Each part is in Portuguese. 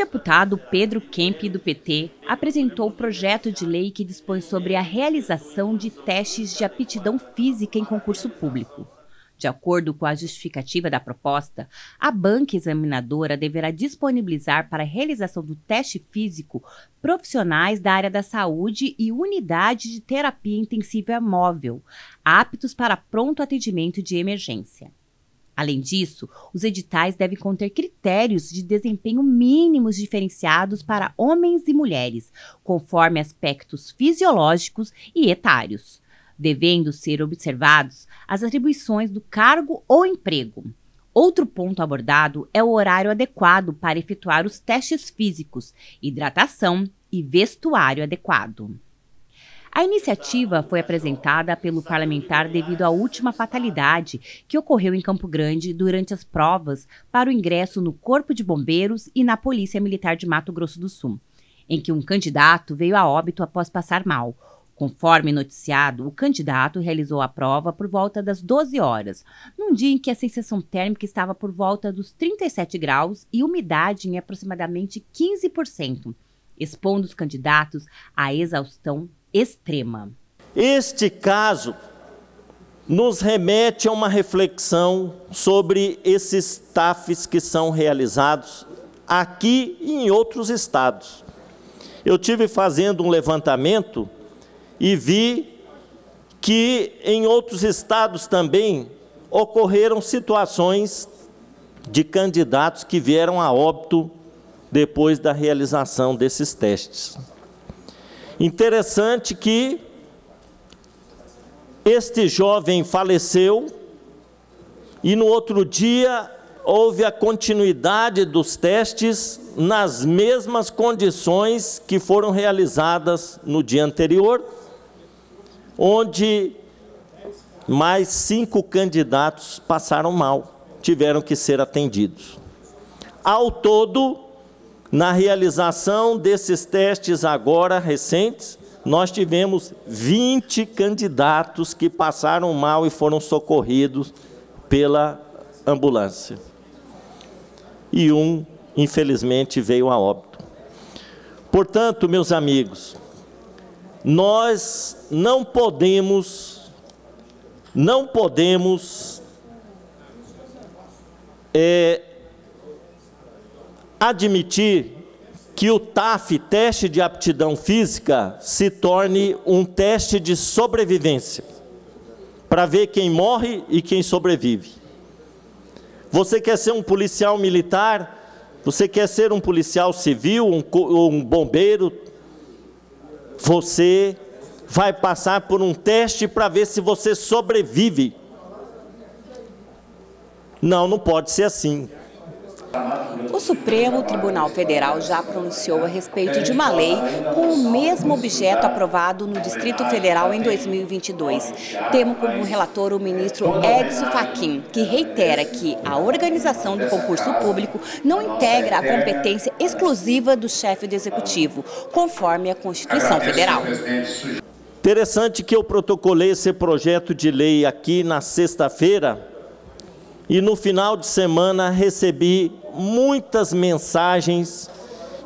deputado Pedro Kemp, do PT, apresentou o projeto de lei que dispõe sobre a realização de testes de aptidão física em concurso público. De acordo com a justificativa da proposta, a banca examinadora deverá disponibilizar para a realização do teste físico profissionais da área da saúde e unidade de terapia intensiva móvel, aptos para pronto atendimento de emergência. Além disso, os editais devem conter critérios de desempenho mínimos diferenciados para homens e mulheres, conforme aspectos fisiológicos e etários devendo ser observados as atribuições do cargo ou emprego. Outro ponto abordado é o horário adequado para efetuar os testes físicos, hidratação e vestuário adequado. A iniciativa foi apresentada pelo parlamentar devido à última fatalidade que ocorreu em Campo Grande durante as provas para o ingresso no Corpo de Bombeiros e na Polícia Militar de Mato Grosso do Sul, em que um candidato veio a óbito após passar mal, Conforme noticiado, o candidato realizou a prova por volta das 12 horas, num dia em que a sensação térmica estava por volta dos 37 graus e umidade em aproximadamente 15%, expondo os candidatos à exaustão extrema. Este caso nos remete a uma reflexão sobre esses TAFs que são realizados aqui e em outros estados. Eu tive fazendo um levantamento e vi que em outros estados também ocorreram situações de candidatos que vieram a óbito depois da realização desses testes. Interessante que este jovem faleceu e no outro dia houve a continuidade dos testes nas mesmas condições que foram realizadas no dia anterior onde mais cinco candidatos passaram mal, tiveram que ser atendidos. Ao todo, na realização desses testes agora recentes, nós tivemos 20 candidatos que passaram mal e foram socorridos pela ambulância. E um, infelizmente, veio a óbito. Portanto, meus amigos, nós não podemos, não podemos é, admitir que o TAF, teste de aptidão física, se torne um teste de sobrevivência, para ver quem morre e quem sobrevive. Você quer ser um policial militar? Você quer ser um policial civil, um, um bombeiro, você vai passar por um teste para ver se você sobrevive. Não, não pode ser assim. O Supremo Tribunal Federal já pronunciou a respeito de uma lei com o mesmo objeto aprovado no Distrito Federal em 2022. Temos como relator o ministro Edson Fachin, que reitera que a organização do concurso público não integra a competência exclusiva do chefe do Executivo, conforme a Constituição Federal. Interessante que eu protocolei esse projeto de lei aqui na sexta-feira e no final de semana recebi muitas mensagens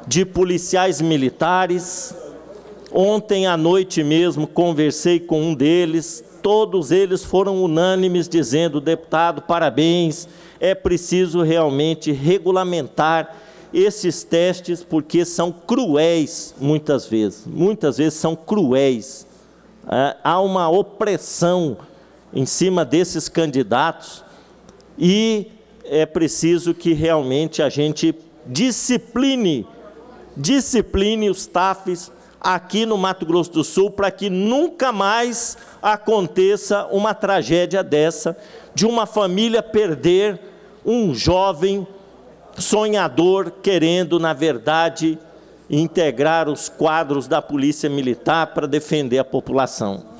de policiais militares. Ontem à noite mesmo conversei com um deles, todos eles foram unânimes dizendo: deputado, parabéns, é preciso realmente regulamentar esses testes porque são cruéis muitas vezes, muitas vezes são cruéis. É, há uma opressão em cima desses candidatos e é preciso que realmente a gente discipline, discipline os TAFs aqui no Mato Grosso do Sul para que nunca mais aconteça uma tragédia dessa, de uma família perder um jovem sonhador querendo, na verdade, integrar os quadros da Polícia Militar para defender a população.